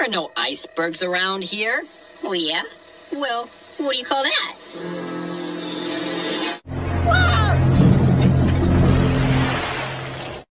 There are no icebergs around here. Oh, yeah? Well, what do you call that?